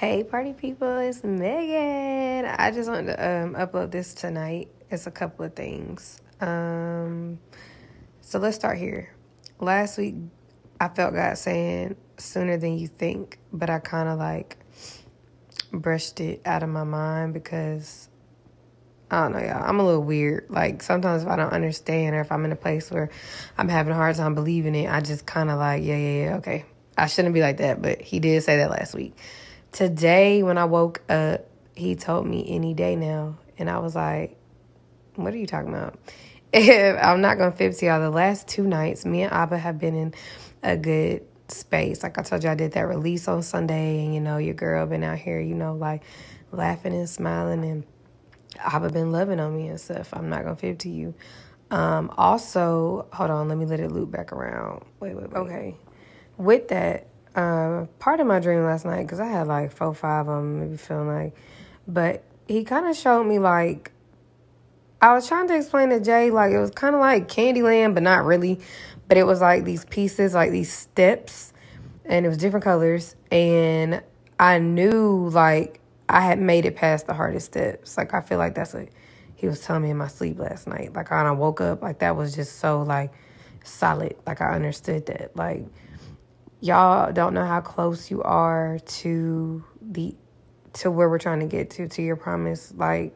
Hey, party people, it's Megan. I just wanted to um, upload this tonight. It's a couple of things. Um, so let's start here. Last week, I felt God saying sooner than you think, but I kind of like brushed it out of my mind because I don't know, y'all. I'm a little weird. Like sometimes if I don't understand or if I'm in a place where I'm having a hard time believing it, I just kind of like, yeah, yeah, yeah, okay. I shouldn't be like that, but he did say that last week. Today, when I woke up, he told me any day now. And I was like, what are you talking about? I'm not going to fib to y'all. The last two nights, me and Abba have been in a good space. Like I told you, I did that release on Sunday. And, you know, your girl been out here, you know, like laughing and smiling. And Abba been loving on me and stuff. I'm not going to fib to you. Um, also, hold on, let me let it loop back around. Wait, wait, wait. Okay. With that, uh, part of my dream last night because I had like four, five of them, maybe feeling like, but he kind of showed me like I was trying to explain to Jay like it was kind of like Candyland, but not really. But it was like these pieces, like these steps, and it was different colors, and I knew like I had made it past the hardest steps. Like I feel like that's what he was telling me in my sleep last night. Like when I woke up, like that was just so like solid. Like I understood that. Like y'all don't know how close you are to the to where we're trying to get to to your promise. Like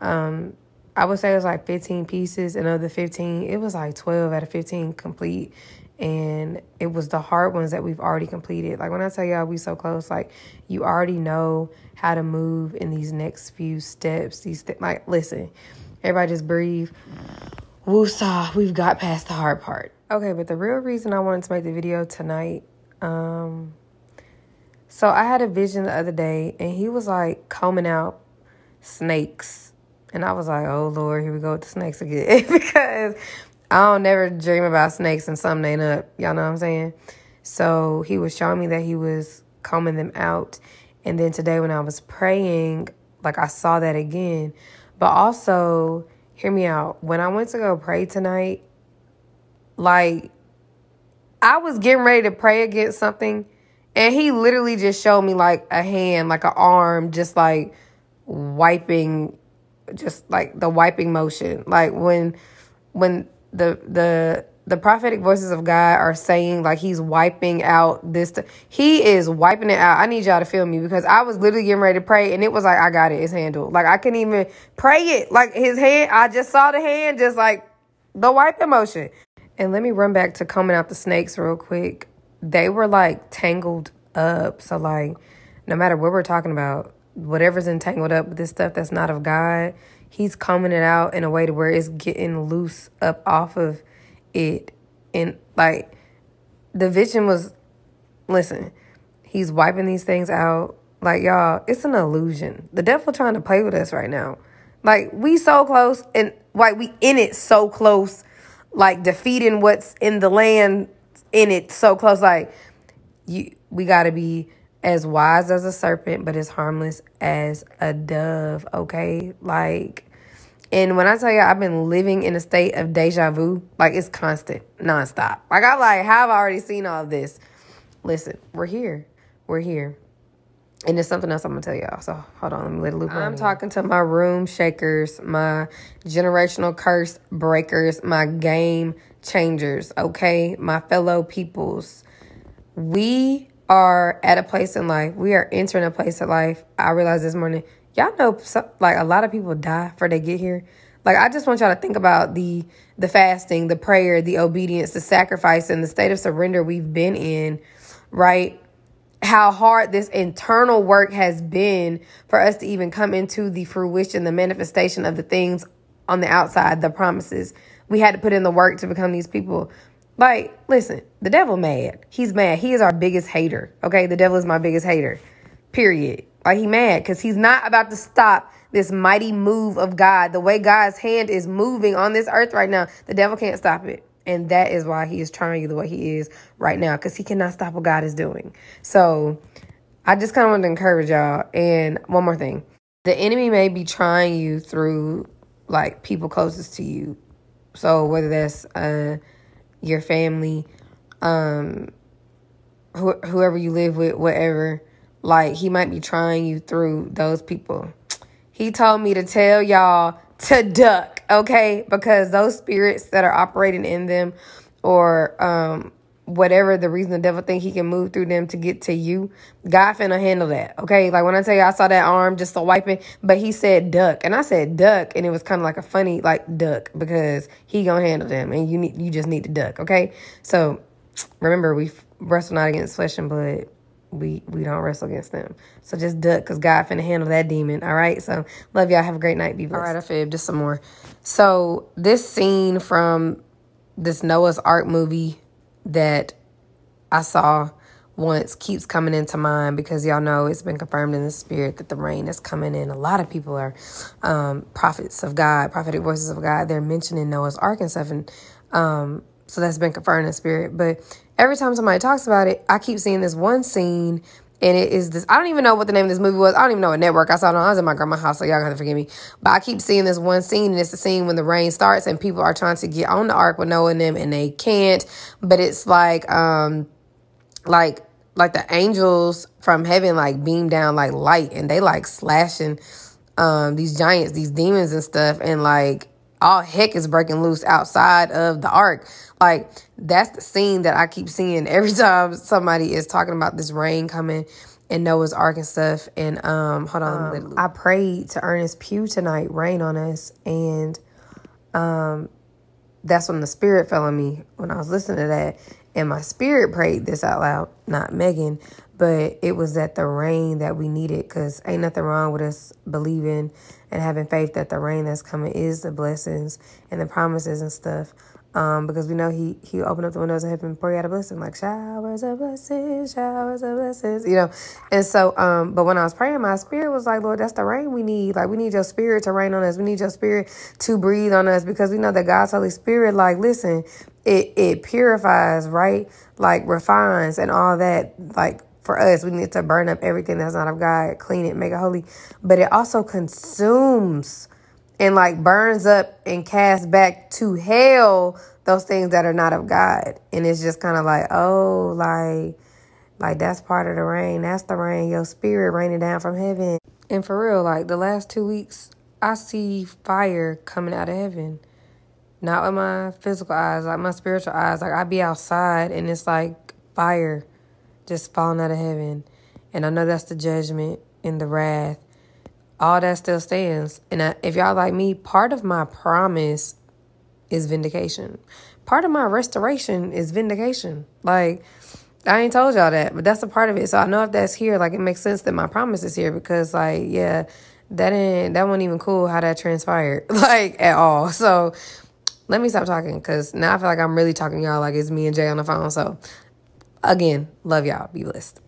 um i would say it was like 15 pieces and of the 15 it was like 12 out of 15 complete. And it was the hard ones that we've already completed. Like when i tell y'all we so close like you already know how to move in these next few steps. These th- like listen everybody just breathe. Woosah we've got past the hard part. Okay but the real reason i wanted to make the video tonight um, so I had a vision the other day, and he was like combing out snakes, and I was like, "Oh Lord, here we go with the snakes again," because I don't never dream about snakes and something ain't up. Y'all know what I'm saying? So he was showing me that he was combing them out, and then today when I was praying, like I saw that again, but also hear me out. When I went to go pray tonight, like I was getting ready to pray against something, and he literally just showed me like a hand, like an arm, just like wiping, just like the wiping motion. Like when, when the the the prophetic voices of God are saying like he's wiping out this. T- he is wiping it out. I need y'all to feel me because I was literally getting ready to pray and it was like I got it. It's handled. Like I couldn't even pray it. Like his hand. I just saw the hand, just like the wiping motion. And let me run back to combing out the snakes real quick. They were like tangled up. So, like, no matter what we're talking about, whatever's entangled up with this stuff that's not of God, He's combing it out in a way to where it's getting loose up off of it. And, like, the vision was listen, He's wiping these things out. Like, y'all, it's an illusion. The devil trying to play with us right now. Like, we so close and, like, we in it so close like defeating what's in the land in it so close. Like you, we got to be as wise as a serpent, but as harmless as a dove. Okay, like. And when I tell you I've been living in a state of deja vu, like it's constant, nonstop. Like I like have already seen all this. Listen, we're here. We're here. And there's something else I'm gonna tell y'all. So hold on, let me let it loop. I'm talking to my room shakers, my generational curse breakers, my game changers, okay? My fellow peoples. We are at a place in life. We are entering a place of life. I realized this morning, y'all know like a lot of people die before they get here. Like I just want y'all to think about the the fasting, the prayer, the obedience, the sacrifice, and the state of surrender we've been in, right? How hard this internal work has been for us to even come into the fruition, the manifestation of the things on the outside, the promises. We had to put in the work to become these people. Like, listen, the devil mad. He's mad. He is our biggest hater. Okay, the devil is my biggest hater. Period. Like he mad because he's not about to stop this mighty move of God. The way God's hand is moving on this earth right now, the devil can't stop it. And that is why he is trying you the way he is right now, because he cannot stop what God is doing. So I just kind of want to encourage y'all. And one more thing the enemy may be trying you through like people closest to you. So whether that's uh, your family, um, wh- whoever you live with, whatever, like he might be trying you through those people. He told me to tell y'all to duck, okay? Because those spirits that are operating in them or um whatever the reason the devil think he can move through them to get to you, God finna handle that. Okay. Like when I tell you I saw that arm just so wiping, but he said duck. And I said duck and it was kind of like a funny like duck because he gonna handle them and you need you just need to duck. Okay. So remember we wrestle not against flesh and blood. We we don't wrestle against them. So just duck because God finna handle that demon. All right. So love y'all. Have a great night. Be blessed. All right, I fib just some more. So this scene from this Noah's Ark movie that I saw once keeps coming into mind because y'all know it's been confirmed in the spirit that the rain is coming in. A lot of people are um, prophets of God, prophetic voices of God. They're mentioning Noah's Ark and stuff, and um, so that's been confirmed in spirit. But every time somebody talks about it, I keep seeing this one scene and it is this. I don't even know what the name of this movie was. I don't even know what network I saw it on. I was in my grandma's house, so y'all gotta forgive me. But I keep seeing this one scene, and it's the scene when the rain starts and people are trying to get on the ark with Noah and them, and they can't. But it's like, um, like, like the angels from heaven like beam down like light, and they like slashing, um, these giants, these demons and stuff, and like all heck is breaking loose outside of the ark. Like that's the scene that I keep seeing every time somebody is talking about this rain coming and Noah's Ark and stuff. And um, hold on, um, I prayed to Earnest Pugh tonight, rain on us, and um, that's when the spirit fell on me when I was listening to that, and my spirit prayed this out loud, not Megan, but it was that the rain that we needed, because ain't nothing wrong with us believing and having faith that the rain that's coming is the blessings and the promises and stuff. Um, because we know he he opened up the windows of heaven and pour you out a blessing, like showers of blessings, showers of blessings, you know. And so, um, but when I was praying, my spirit was like, Lord, that's the rain we need. Like we need your spirit to rain on us. We need your spirit to breathe on us because we know that God's Holy Spirit, like, listen, it it purifies, right? Like refines and all that, like for us, we need to burn up everything that's not of God, clean it, make it holy. But it also consumes and like burns up and casts back to hell those things that are not of God. And it's just kind of like, oh, like, like that's part of the rain. That's the rain, your spirit raining down from heaven. And for real, like the last two weeks, I see fire coming out of heaven. Not with my physical eyes, like my spiritual eyes. Like I be outside and it's like fire just falling out of heaven. And I know that's the judgment and the wrath all that still stands. And I, if y'all like me, part of my promise is vindication. Part of my restoration is vindication. Like, I ain't told y'all that, but that's a part of it. So I know if that's here, like, it makes sense that my promise is here because, like, yeah, that ain't, that wasn't even cool how that transpired, like, at all. So let me stop talking because now I feel like I'm really talking y'all like it's me and Jay on the phone. So again, love y'all. Be blessed.